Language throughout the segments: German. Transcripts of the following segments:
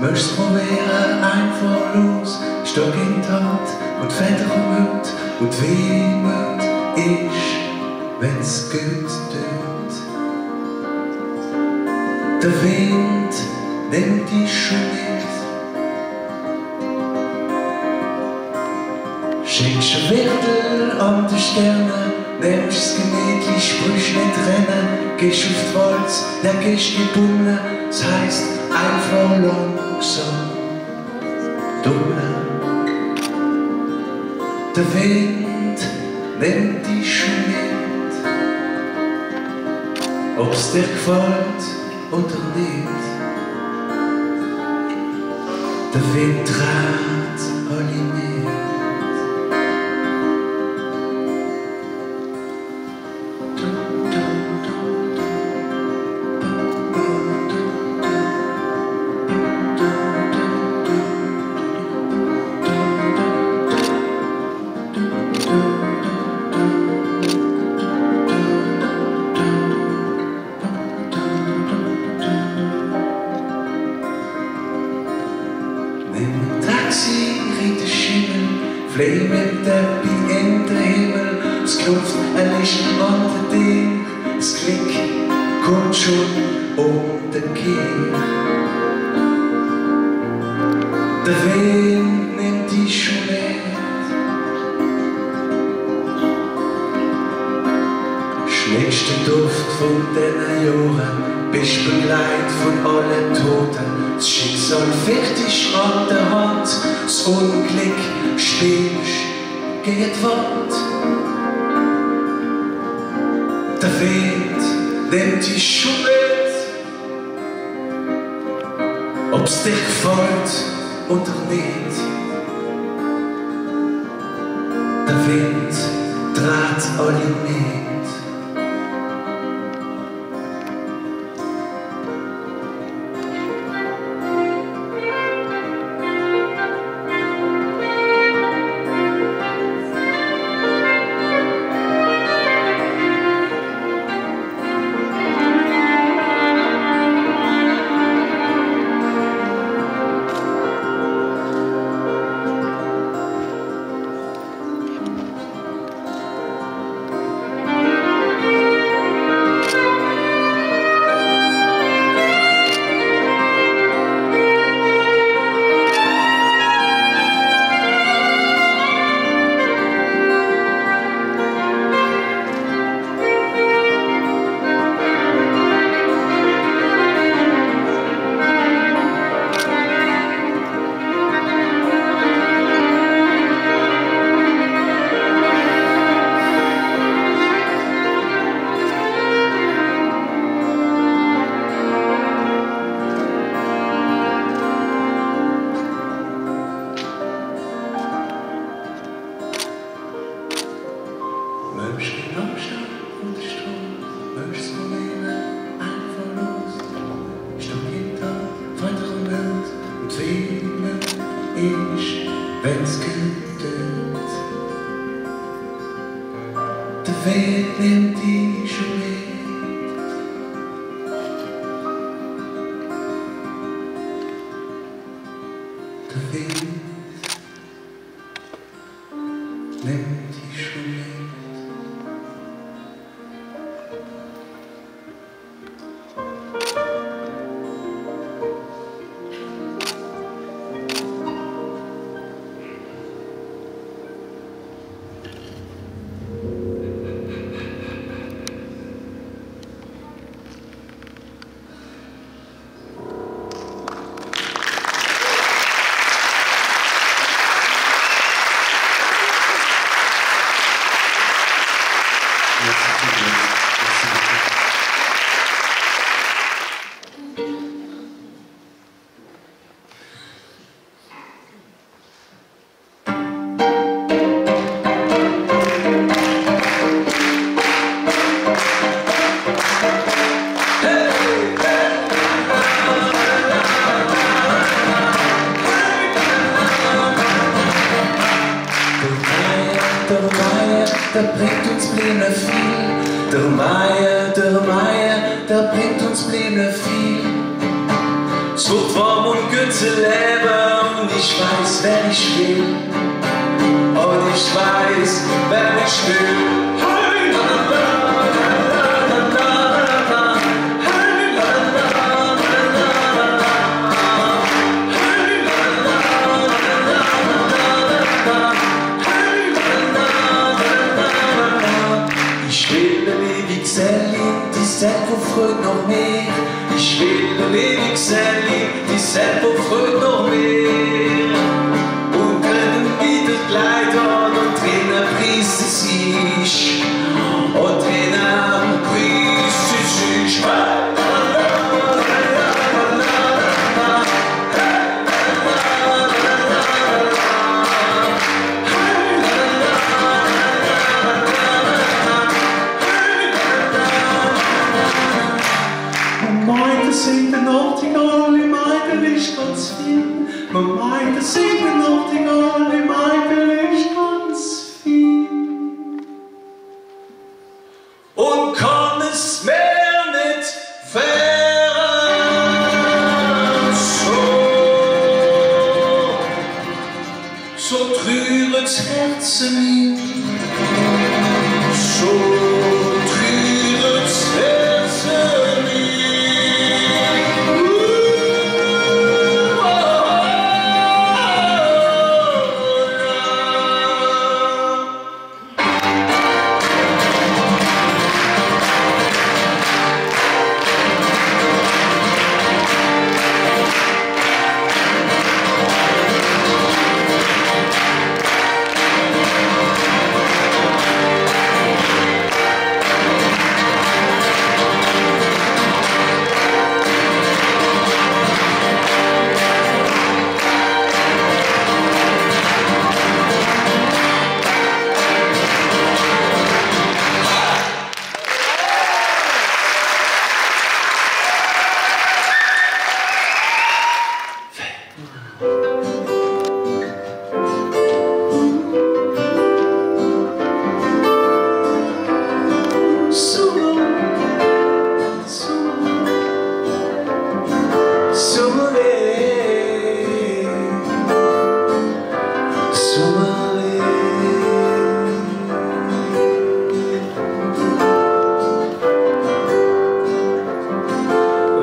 Möchtest probieren, einfach los. Stock in die Hand und Feder Mut und Wehmut ist, wenn's gut tut. Der Wind nimmt schon mit. Schenkst ein Wirdel an die Sterne, nimmst gemütlich, sprüchst nicht rennen, gehst auf die Walz, dann gehst gebunden, das heisst einfach langsam dunnen. Der Wind nimmt dich mit, ob's dir gefällt oder nicht. Der Wind trat flieh mit der Pi in den Himmel. Es klopft ein Licht an dir, das Klick kommt schon um den Kirch. Der Wind nimmt dich schon mit. Schmeckst den Duft von den Jahren, bist begleit von allen Toten. Das Schicksal fickt dich an der Hand, das Unglück spielst, geht fort. Der Wind nimmt dich schon mit, ob's dich gefällt oder nicht. Der Wind dreht alle mit. Wenn's tut. Der Wind nimmt dich Der Meier, der Meier, der bringt uns Pläne viel. Zucht vom und Götze leben und ich weiß, wer ich will. Und ich weiß, wer ich will. Sally, die Sally voor vreugd nog meer. Ich will nur wenig Sally, die Sally voor.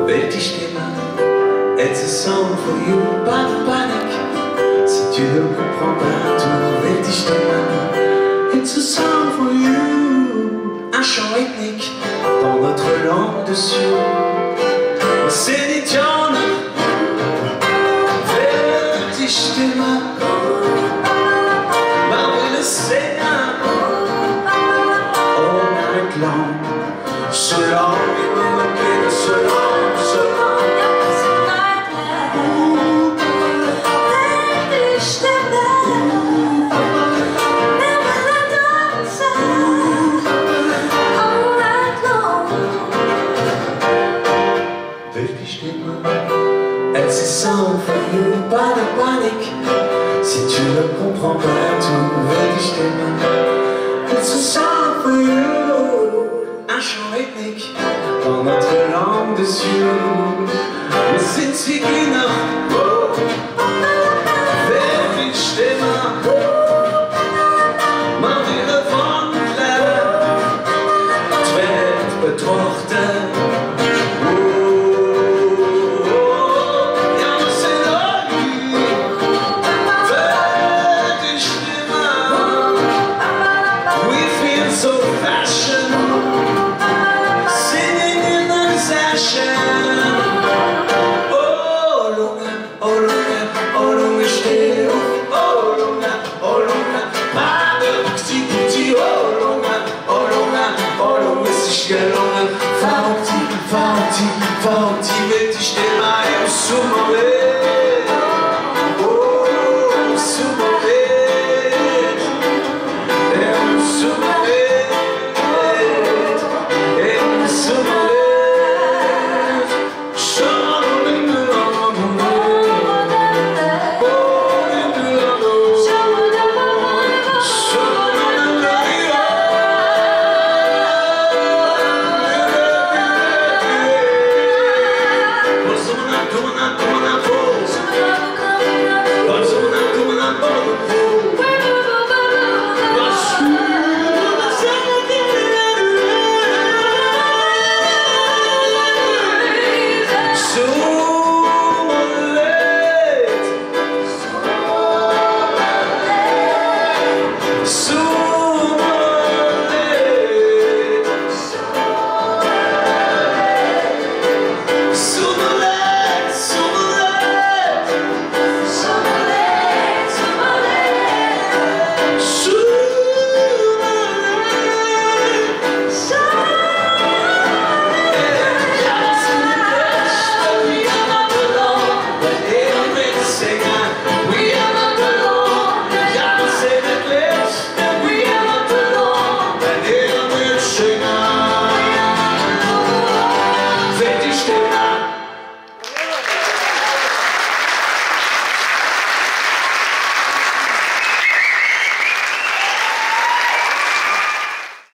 It's a song for you, pas de panique Si tu ne comprends pas tout, vais t'y It's a song for you Un chant ethnique dans notre langue dessus Elle se sent you, pas de panique. Si tu ne comprends pas tout, wirklich immer Elle se sent you Un chant rythmique dans notre langue dessus. Wir sind wie Kinder